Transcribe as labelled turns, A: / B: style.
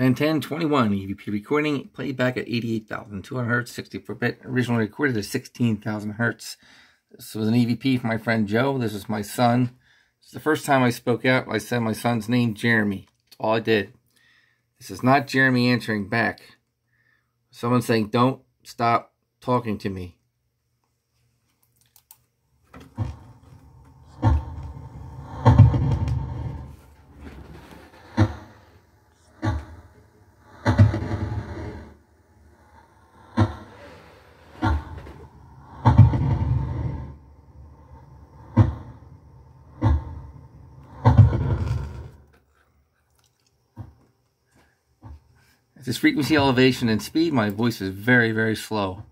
A: 101021 EVP recording, playback at 88,200 hertz, 64-bit, originally recorded at 16,000 hertz. This was an EVP for my friend Joe. This is my son. It's the first time I spoke out. I said my son's name, Jeremy. That's all I did. This is not Jeremy answering back. Someone saying, don't stop talking to me. At this frequency elevation and speed, my voice is very, very slow.